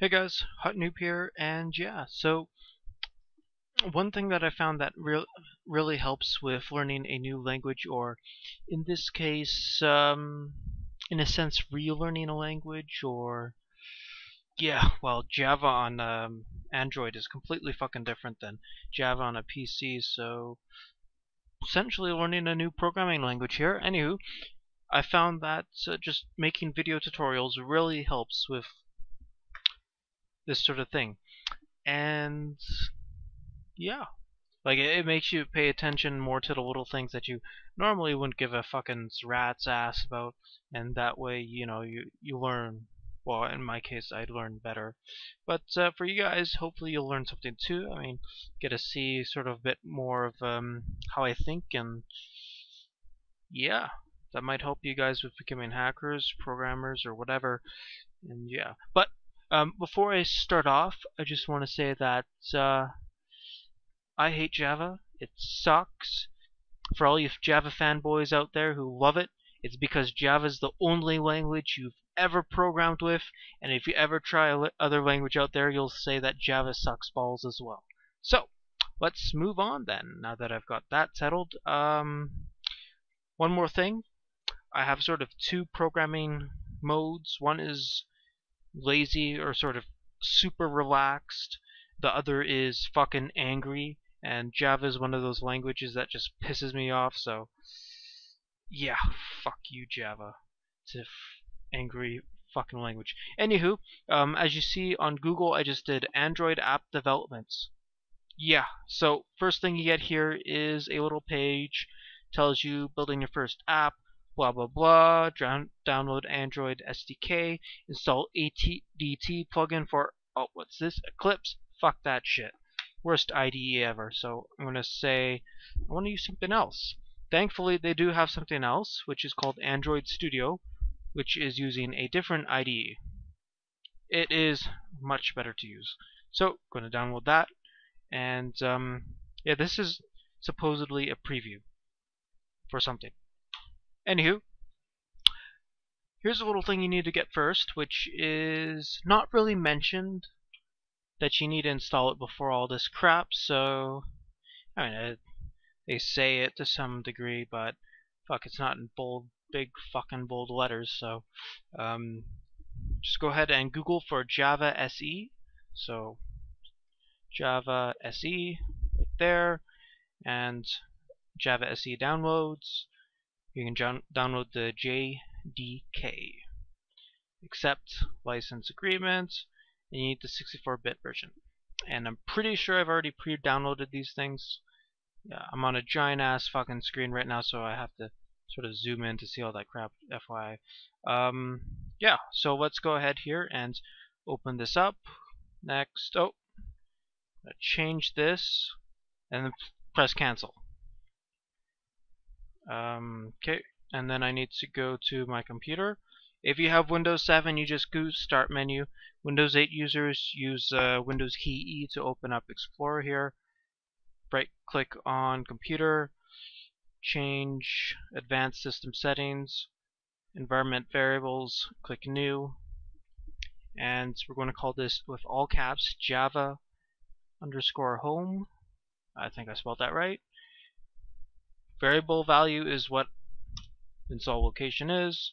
Hey guys, Hot Noob here, and yeah, so one thing that I found that real really helps with learning a new language, or in this case, um, in a sense, relearning a language, or yeah, well, Java on um, Android is completely fucking different than Java on a PC, so essentially learning a new programming language here. Anywho, I found that uh, just making video tutorials really helps with this sort of thing. And yeah, like it, it, makes you pay attention more to the little things that you normally wouldn't give a fucking rat's ass about, and that way, you know, you you learn. Well, in my case, I'd learn better. But uh, for you guys, hopefully you'll learn something too. I mean, get to see sort of a bit more of um, how I think, and yeah, that might help you guys with becoming hackers, programmers, or whatever. And yeah, but um, before I start off, I just want to say that uh, I hate Java. It sucks. For all you Java fanboys out there who love it, it's because Java is the only language you've ever programmed with, and if you ever try other language out there, you'll say that Java sucks balls as well. So, let's move on then, now that I've got that settled. Um, one more thing. I have sort of two programming modes. One is lazy or sort of super relaxed. The other is fucking angry. And Java is one of those languages that just pisses me off. So, yeah, fuck you, Java. It's a angry fucking language. Anywho, um, as you see on Google, I just did Android app developments. Yeah, so first thing you get here is a little page tells you building your first app, blah blah blah, download Android SDK, install ADT plugin for, oh, what's this? Eclipse? Fuck that shit. Worst IDE ever. So I'm going to say, I want to use something else. Thankfully, they do have something else, which is called Android Studio, which is using a different IDE. It is much better to use. So, going to download that, and um, yeah, this is supposedly a preview for something. Anywho, here's a little thing you need to get first, which is not really mentioned that you need to install it before all this crap, so, I mean, it, they say it to some degree, but fuck, it's not in bold, big fucking bold letters, so, um, just go ahead and Google for Java SE, so, Java SE, right there, and Java SE downloads, you can download the JDK. Accept license agreement, and you need the 64-bit version. And I'm pretty sure I've already pre-downloaded these things. Yeah, I'm on a giant ass fucking screen right now, so I have to sort of zoom in to see all that crap, FYI. Um, yeah, so let's go ahead here and open this up. Next, oh, change this, and then press cancel. Um, okay, and then I need to go to my computer. If you have Windows 7, you just go Start menu. Windows 8 users use uh, Windows key E to open up Explorer here. Right click on Computer, change Advanced System Settings, Environment Variables, click New, and we're going to call this with all caps Java underscore home. I think I spelled that right. Variable value is what install location is.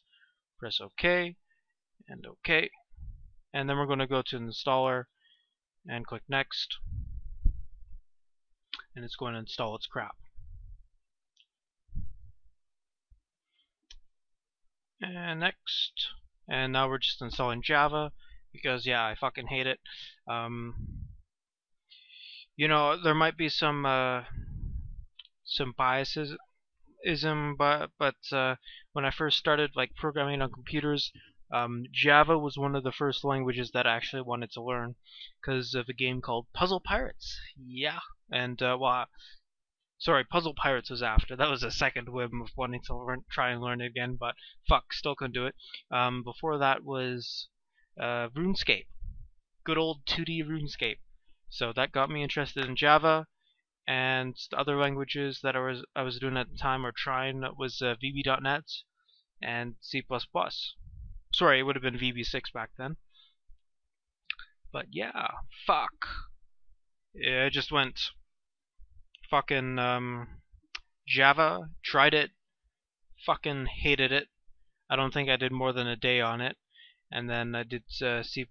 Press OK and OK. And then we're going to go to the installer and click next. And it's going to install its crap. And next. And now we're just installing Java because yeah, I fucking hate it. Um, you know, there might be some uh, some biases ism but but uh, when I first started like programming on computers um, Java was one of the first languages that I actually wanted to learn because of a game called Puzzle Pirates. Yeah. And uh, well sorry Puzzle Pirates was after. That was a second whim of wanting to learn, try and learn it again but fuck still couldn't do it. Um, before that was uh, RuneScape. Good old 2D RuneScape. So that got me interested in Java and the other languages that I was I was doing at the time or trying was uh, VB.NET and C++. Sorry, it would have been VB6 back then. But yeah, fuck. Yeah, I just went fucking um, Java, tried it, fucking hated it. I don't think I did more than a day on it. And then I did uh, C++,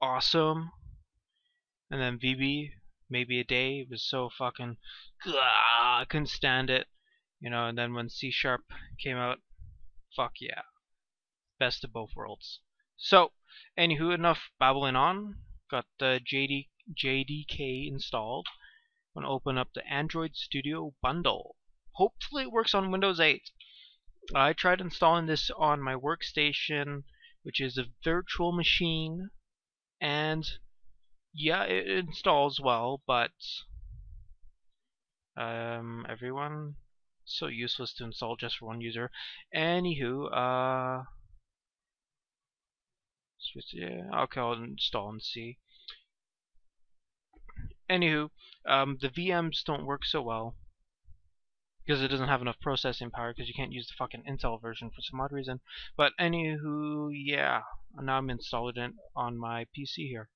awesome. And then VB, maybe a day. It was so fucking, I couldn't stand it. You know, and then when C Sharp came out, fuck yeah. Best of both worlds. So, anywho, enough babbling on. Got the JD, JDK installed. I'm to open up the Android Studio bundle. Hopefully it works on Windows 8. I tried installing this on my workstation, which is a virtual machine, and yeah, it installs well, but um, everyone so useless to install just for one user. Anywho, uh, yeah, okay, I'll install and see. Anywho, um, the VMs don't work so well because it doesn't have enough processing power because you can't use the fucking Intel version for some odd reason. But anywho, yeah, now I'm installing it on my PC here.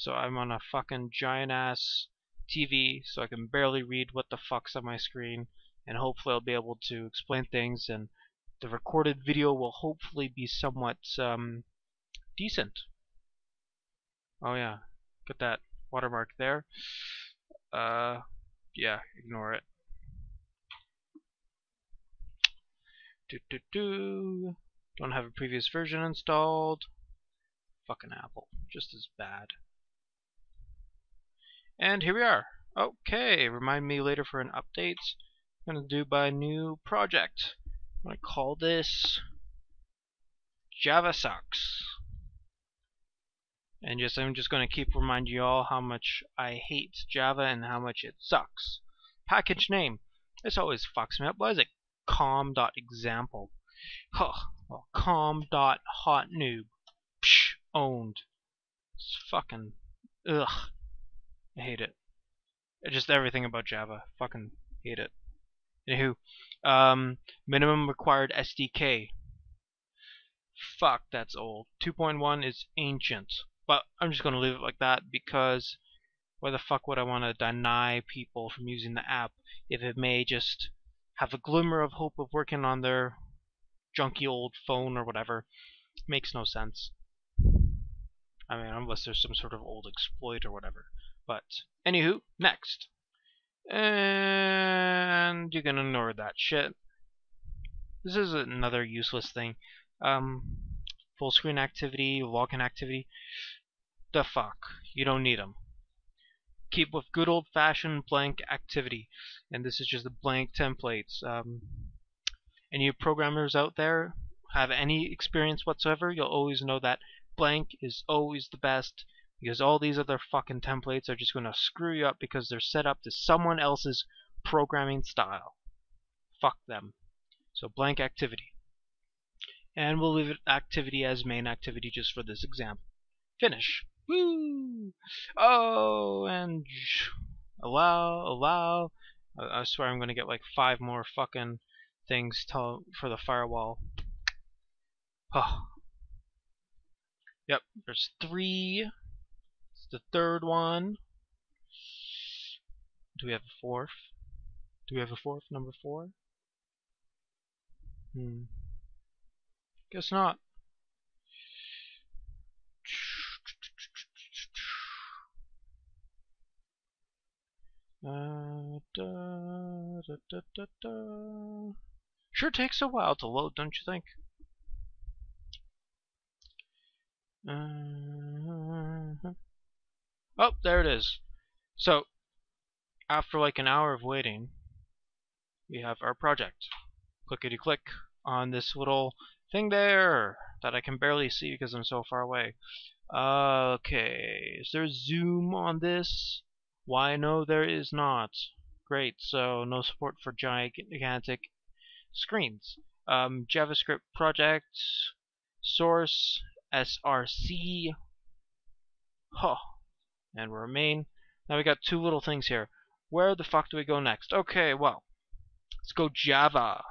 So I'm on a fucking giant ass TV, so I can barely read what the fuck's on my screen, and hopefully I'll be able to explain things, and the recorded video will hopefully be somewhat um, decent. Oh yeah, got that watermark there. Uh, yeah, ignore it. Do do do. Don't have a previous version installed. Fucking Apple, just as bad. And here we are. Okay, remind me later for an update. I'm gonna do my new project. I'm gonna call this Java Sucks. And just I'm just gonna keep reminding you all how much I hate Java and how much it sucks. Package name. This always fucks me up. What is it? com.example. Huh. Well, com.hotnoob. Psh, owned. It's fucking. Ugh. I hate it. Just everything about Java. Fucking hate it. Anywho, um, minimum required SDK. Fuck, that's old. 2.1 is ancient. But I'm just going to leave it like that because why the fuck would I want to deny people from using the app if it may just have a glimmer of hope of working on their junky old phone or whatever. Makes no sense. I mean, unless there's some sort of old exploit or whatever. But, anywho, next. And you can ignore that shit. This is another useless thing. Um, full screen activity, login activity. The fuck? You don't need them keep with good old fashioned blank activity. And this is just the blank templates. Um, any programmers out there have any experience whatsoever, you'll always know that blank is always the best because all these other fucking templates are just going to screw you up because they're set up to someone else's programming style. Fuck them. So blank activity. And we'll leave it activity as main activity just for this example. Finish. Woo! Oh, and allow, allow. I, swear I'm gonna get like five more fucking things to, for the firewall. Oh. Yep, there's three. The third one. Do we have a fourth? Do we have a fourth? Number four? Hmm. Guess not. Da, da, da, sure takes a while to load, don't you think? Uh, oh, there it is. So, after like an hour of waiting, we have our project. Clickety click on this little thing there that I can barely see because I'm so far away. Okay, is there zoom on this? Why, no, there is not. Great, so no support for gigantic screens. Um, Java Sucks project, source, src, huh, and remain. Now we got two little things here. Where the fuck do we go next? Okay, well, let's go Java.